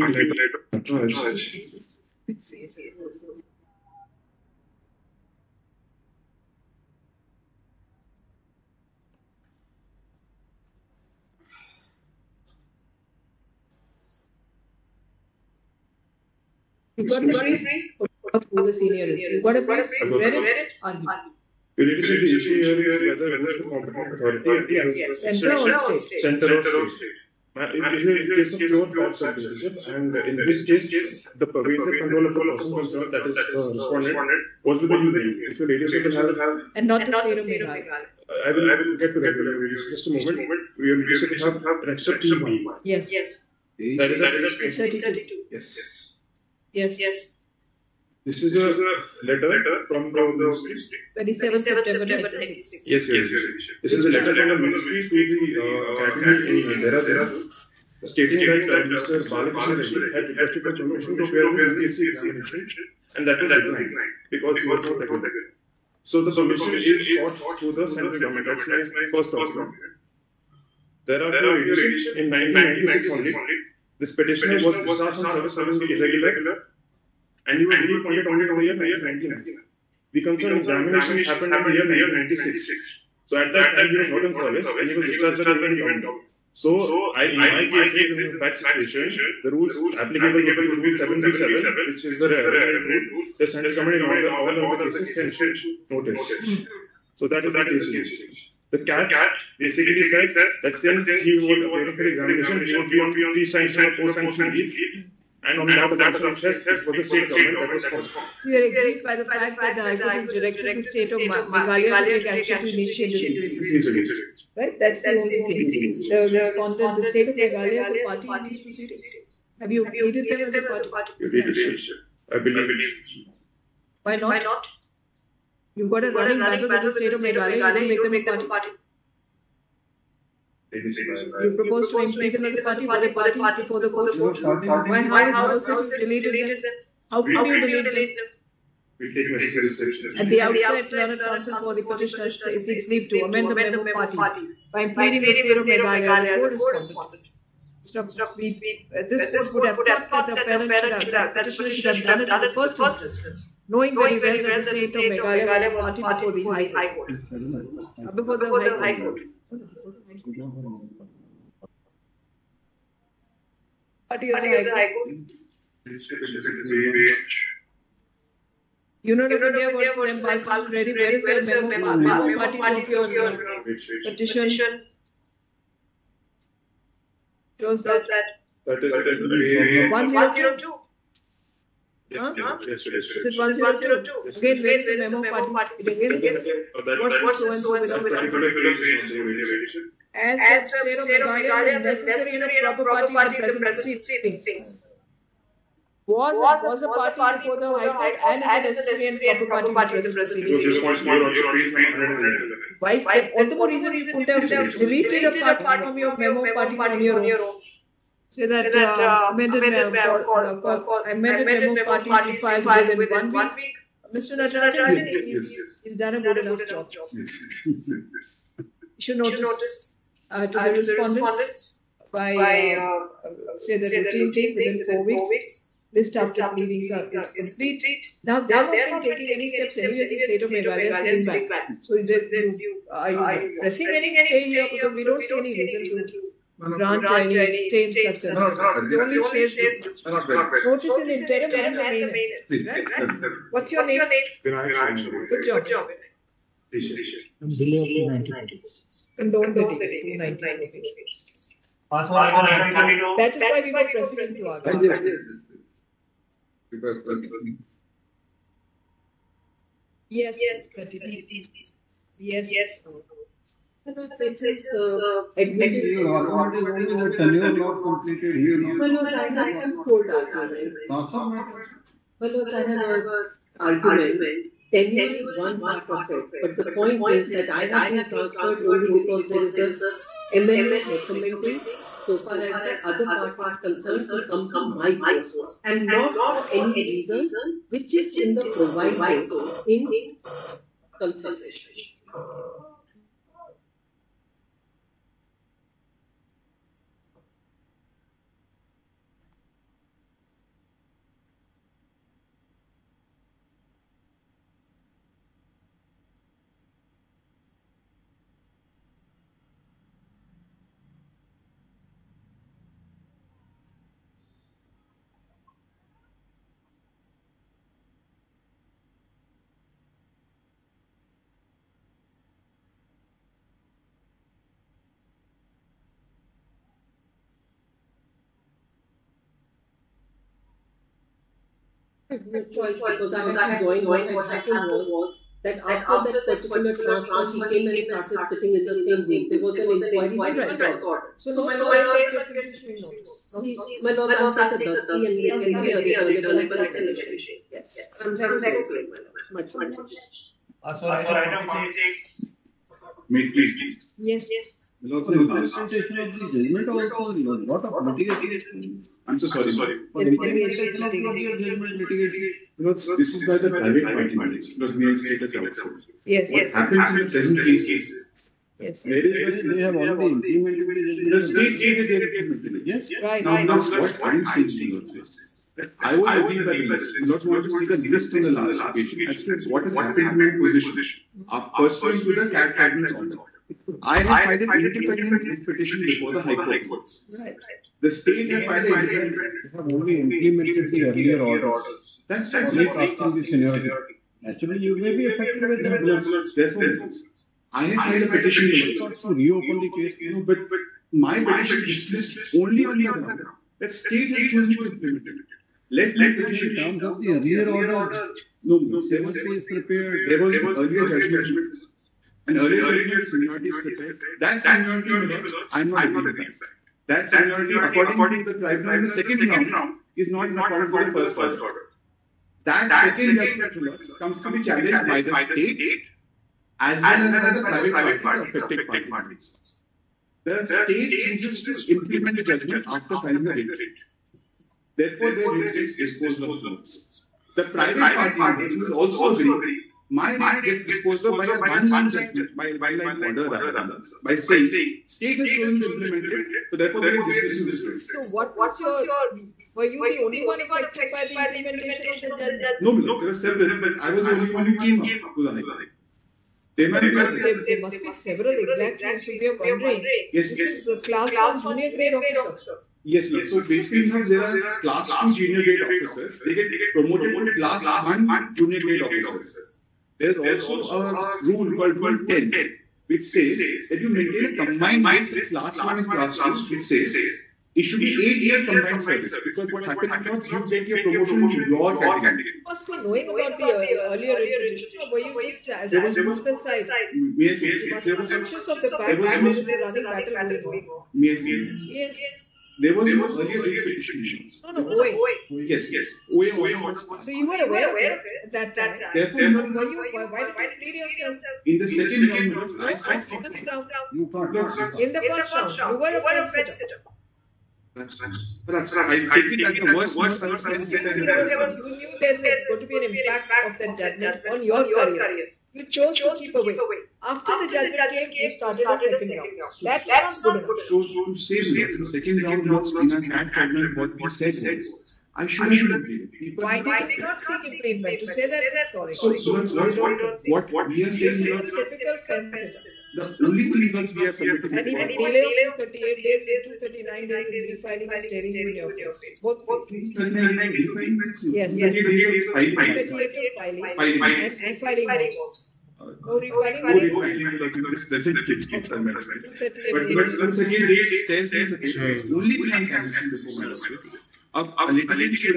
would be led to Raj. You got the brief who the senior is. You got a brief, read it, argue. The issue here is whether who's the competent authority and who is Central or state? center or state. Uh, It is a case of pure fact of leadership, and in this case, the pervasive control of the person concerned, that is uh, respondent, was with the UP. If your leadership will have, And not the state of Meghalaya. I will, I will get to that. in Just a moment. Your leadership will have an extra team. Yes. Yes. That is, that is a Thirty-two. Thirty-two. Yes. Yes. Yes. This is a letter from the ministry. Twenty-seventh September September ninety-six. ninety-six. Yes, yes, yes. This is a letter from the ministry to the uh, academy in Dehradun, stating that Mr. Balakrishna Reddy had requested for permission to appear in the UPSC examination, and that was declined because he was not available. So the permission is sought to the central government. That's my first argument. There are two editions in 1996 only. This petitioner was discharged from service following the irregular, and he was refunded only in the year 1999. The concerned examinations happened in the year 1996. So at that time he was not in service and he was discharged at the government. So I, in my case, in the fact situation, the rules applicable would be Rule 77, which is the relevant rule. The central government in all the, all the other cases can notice. So that is the case. The CAT basically says that since he was appearing for examination, he would be on pre-sanction or post-sanction leave. And on that assumption, says this was the state government that was responsible. So you are agreed by the fact that the High Court has directed the state of Meghalaya to take action to initiate this Easily. Right? That's the only thing. The respondent, the state of Meghalaya is a party in these proceedings. Have you pleaded them as a party? You did. I believe. Why not? Why not? You've got a Got a running running battle with the state of Meghalaya, you don't make them a party. You propose to implement them as a party, but the party before the court. Why, how is is it deleted them? How could you delete them? We'll take necessary steps. At the outset, learned counsel for the petitioner seeks leave to amend the memo parties by pleading the state of Meghalaya as a co-respondent. Stop, stop, we, we, uh, this court would have thought that the parent should have, the petitioner should have done it in the first instance, knowing very well that the state of Meghalaya was party before the High Court. Before the High Court. Party of the High Court. You know, You know, India was Nepal, very, where is the memo, memo parties of your petition? Shows that That. Is, that. Is the one One zero zero two. two. Yes, yes, yes, yes, yes. It one zero two. Again, where is the memo party? It again says, So that- what's that's- the so and so so with that particular page is on the evaluation. As As the the state of Meghalaya is necessary in a proper party in the present proceedings. Was, was a party party before the High Court and is a necessary and proper party in the present So this proceedings. on the page 111. Why, all the more reason you could have deleted a party from your memo party on your own. Say that uh, amended memo, uh, co- amended memo party to file within one week. Mr. Natarajan, Yes, he- yes, yes. he's done a good enough job. You should Should notice notice uh, to uh, the to the respondents respondents by, by uh, uh, say the say the routine thing within four weeks. List List after after pleadings are is are complete. complete. Now they are not not taking any steps anyway. The state of Meghalaya is is sitting back. So is it, you, are you pressing any stay here because we don't see any reason to grant any stay in such a No, no, only says says this. Not. Notice in interim and the main. main. Right, right. What's your What's name? your name? Good job. Good job. delay of 1996. Condone the Don't delay delay. to 1996. Password That is why we were pressing into our. Yes, yes, yes, yes. Because, because Yes. It is uh, admitted your argument only the tenure not completed here. Manoj, I have a cold argument. Not. Manoj, I have a argument. Tenure is one part of it, but the point is that I have been transferred only because there is a amendment recommending. so far as the other part is concerned to come to my post and not for any reason which is in the proviso in the consultation. No choice because I had to join. What happened was that after that particular transfer, he came and started sitting in the same room. There was an inquiry record. So, So no my so lawyer lawyer was representation notice. So he, my lord answered the dusty and it can be available as an information. Yes, yes. I'm satisfied, my lord. Much, much, much. As for item forty-six, May please, please. Yes, yes. There's also representation of the judgment also, lot of litigation. I'm so sorry, sorry. For implementation of your judgment litigation. Because this is by the private party, because we have stated outside. Yes, What yes, happens in the present case, yes. there is They have already implemented the the judgment. state says they have implemented it. Yes. Right, Now, right. now what I'm saying is, that I was agreed by the list, we not want to see the list on the last occasion as to what has happened in my position, pursuant to the cat cabinet's order. I have filed an independent petition before the High Court. Right. The state has filed an independent. They have only implemented the earlier order. That's that's Only like asking the seniority. Actually, you may be affected with that. Therefore, I have filed a petition. To reopen the case. No, but but my petition dismissed only on the ground that state has chosen to implement it. Let let In petition terms of the earlier order, No, no, there was is prepared. There was earlier judgment. An earlier judgment seniority is prepared. That seniority, lords, I'm not agreeing with that. That seniority, according to the tribunal in the second round, is not in accordance with the first order. That second judgment, my comes to be challenged by the state as well as the private party, the affected parties. The state chooses to implement the judgment after filing the writ. Therefore, their writ gets disposed of. The private party will also agree my right gets disposed of by a one-line judgment, by by line order rather than by saying state has chosen to implement it, so therefore we are dismissing this case. So what was your, were you the only one affected by the implementation of the judgment? No, no, there were several, I was the only one who came up to the High Court. They might be others. There, there must be several exactly, so we are wondering. Yes, This yes, is a class one junior grade officer. yes, yes. So basically, now there are class two junior grade officers. They get promoted to class one junior grade officers. There's also a rule called Rule 10, which says that you maintain a combined age between class one and class two, which says it should be eight years combined service. Because what happens is you get your promotion in your category. You must be knowing about the uh, earlier implementation, or were you just as There was- as moved aside? Yes, yes, yes. There be was conscious of the fact that no- there is running battle going on. yes, yes. Yes. There was there no earlier date petition. No, no, wait. Yes, yes. OA, OA was So you were aware of it at that time. Therefore, Were you, why, why did you plead yourself? in the second round, I, I First round. You can't. In the first round, you were a fence sitter. Perhaps, perhaps, I take it that the worst, worst, worst, Because you knew there's a- going to be an impact of that judgment on your career. You chose to keep away. After the judgment came, you started a second round. That's not good enough. So, so to say that the second round was in a CAT judgment, what we said was, I should have been People Why did you not seek improvement? To say that, sorry. So, so that's what, what, what, what we are saying is It's typical fence sitter. The only thing that we are submitting. And even before- delay of 38 days to 239 days in refiling is staring you in your face. Both things. Yes, yes. 38 days filing. 38 of filing Filing. and refiling also. No refiling. No refiling because in this present case, case, I mean, But, but once again, they says that the case, only thing I'm canvassing before my office, a, a litigant should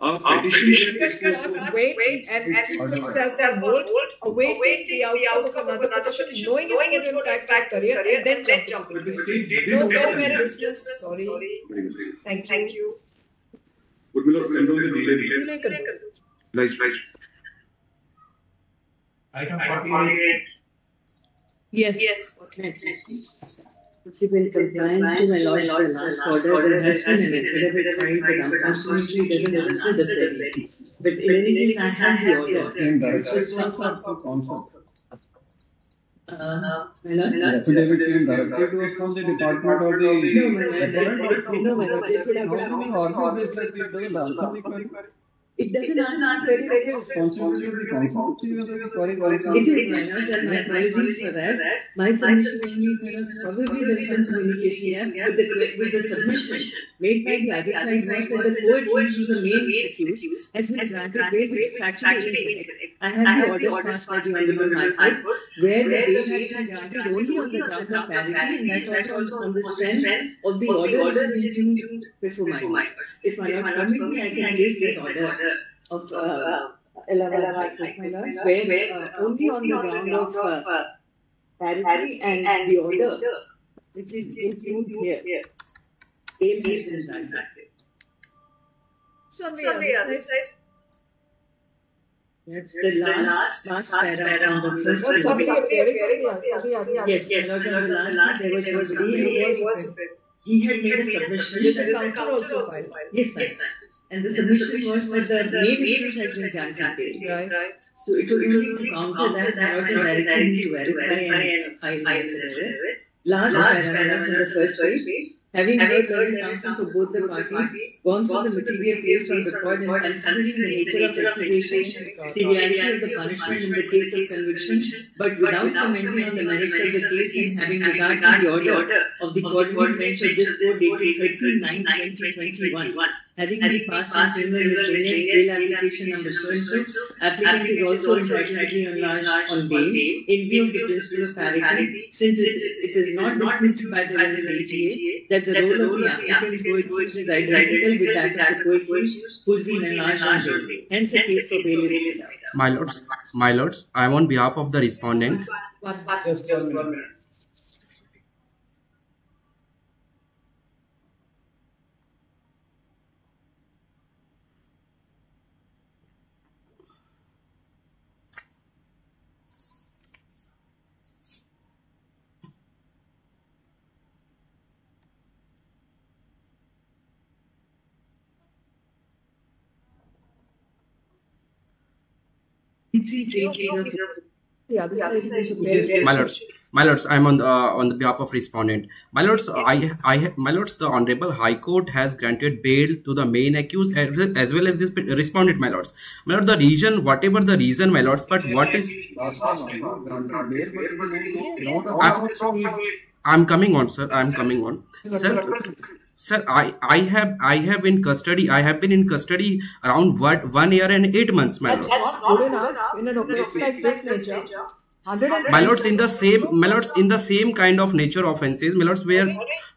have a day in petition should wait and, and keep yourself on hold, awaiting the outcome of another petition, knowing it's going to impact his career, and then jump into it. No, no, know parents, just, sorry, thank you. Would we not send the delay? Delay control. Like, like, item forty-eight, Yes. Yes. Subsequent compliance to my lord's last order, there has been an affidavit filed, but unfortunately doesn't answer the query. But in any case, I have the order. And directed This was for for, concept. uh, my lord. The affidavit came directly was from the department or No, the. my lord, no, my lord, it would have How can we argue this that it doesn't answer the query? It doesn't answer very very Responsibility of the counsel to see whether the query was It is, my lords, and my apologies for that. My submission is probably there is some communication with the, with the submission made by the other side was that the was the main accused has been granted bail, which is actually incorrect. I have the orders passed by the Honorable High Court where the bail has been granted only on the ground of parity and that also on the strength of the order which is my. If my lord permit me, I can raise this order of uh, Allahabad High Court, my lords, where uh, only on the ground of uh, parity and the order which is included here, bail has been granted. So on the other side, That's the last, last para on the first was somebody page. appearing on the on the other side? Yes, yes, on the last, there was somebody who was, he had made a submission. Did the counter also file? Yes, ma'am. And the submission was that the main accused has been bail. Right. So it was only to counter that, and also directly to verify and file the Last paragraph on the first page. Having heard learned counsel for both the parties, gone through the material placed on record and considering the nature of accusation, severity of the punishment. in the case of conviction, but without commenting on the merits of the case and having regard to the order of the court bench of this court dated 13 2021 having been passed in criminal miscellaneous bail application number so and so, applicant is also entitled to be enlarged on bail in view of the principle of parity, since it, it is not disputed by the learned AGA that the role of the applicant co-accused is identical with that of the co-accused who's been enlarged on bail. Hence, a case for bail is. My lords, my lords, I am on behalf of the respondent. One, Just one minute. Three cases of the other side was appearing. My lords, my lords, I am on the, uh, on the behalf of respondent. My lords, I, I, my lords, the Honorable High Court has granted bail to the main accused as well- as this respondent, my lords. My lord, the reason, whatever the reason, my lords, but what is last time also granted bail, but it is not I'm, a I'm coming on, sir. I'm coming on, sir. Sir, I, I have I have in custody. I have been in custody around what one year and eight months, my That's lords. not good enough in an offense like this nature. My lords, in the same my lords, in the same kind of nature offences, my lords, where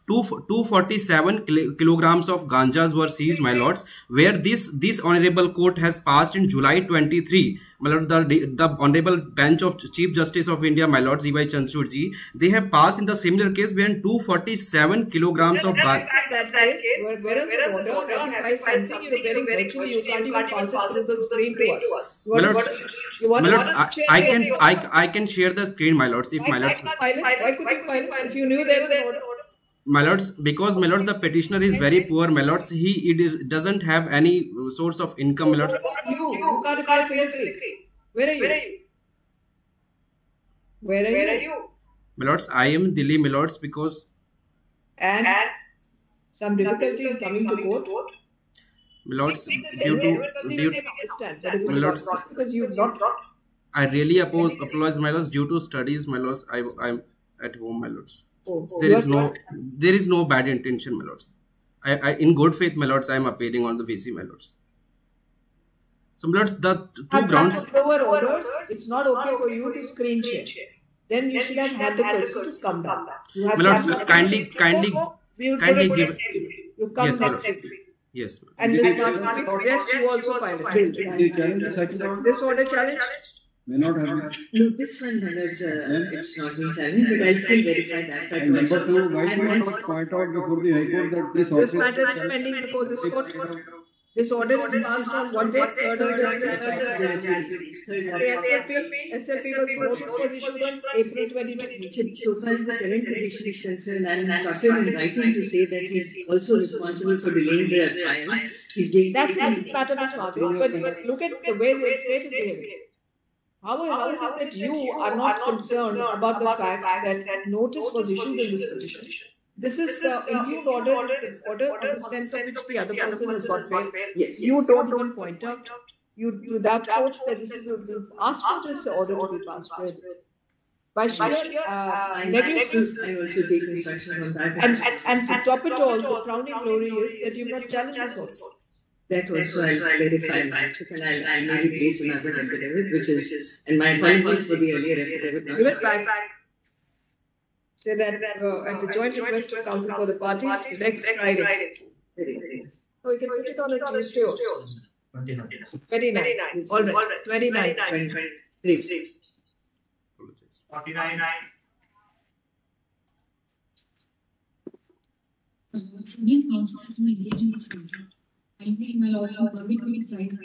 two two forty seven kilograms of ganjas were seized, my lords, where this this honorable court has passed in July twenty three. My lord, the the honorable bench of Chief Justice of India, my lord, D.Y. Chandrachud ji, they have passed in the similar case where two forty seven kilograms of ganjas. that case, where- whereas the order, when you find something you're getting virtually, you can't even pass it through the screen to us. You My want lords, us- you want my us lords, I, I can? I, I can share the screen, my lords, if my lords. you? Why couldn't you file if you knew there was an order? My lords because my lords the petitioner is very poor. My lords he it is, doesn't have any source of income my lords You, you can't file physically. Where are you? Where are you? my lords i am in delhi my lords because And some difficulty in coming to court. my lords due to due will understand that My lords- because you've not i really oppose apologize my lords due to studies my lords i i'm at home my lords Oh, there you no not- there is no bad intention my lords I, I in good faith my lords i am appealing on the vc my lords so my lords the two Have grounds granted lower orders, it's not okay for you to screen share. Then you should have had the courtesy to come down. You have My lords, to have kindly- the kindly- we will kindly put it give- next week. You come Yes, my next lord. week. yes ma'am. And Did this it- must be suggest you also file They it. challenge the second order, This order challenge? May not have. No, this one, my lords, uh, it's not been challenged, but I'll still verify that. And number two, why could not point out before the High Court that this This order matter is pending before this court. This order is passed on one day, third of January. SLP, SLP was notice was issued on April twenty twenty. So so far as the current position is concerned, I am instructed in writing to say that he is also responsible for delaying the trial. He's doing. That's, that's the pattern of Madhu, but but look at the way the state is behaving. How is, how is it that you are not concerned about the fact that notice was issued in this petition? This is the impugned order, is the order on the strength of which the other person has got bail. Yes. You don't even point out. You to that court that this is you ask for this order to be passed bail. By sheer uh, negligence. I also take instruction on that. And, and, and to top it all, the crowning glory is that you've not challenged this also. That also I'll verify my ticket. I'll, I'll maybe place another affidavit, which is, and my apologies for the earlier affidavit. You went back. So that, that uh, at the joint request of counsel for the parties, next Friday. Oh, you can put it on a Tuesday also. 29. 29. All right. 29. 23. 49. Ninguém não faz uma igreja no 19 melodii, vorbit cu Mixline,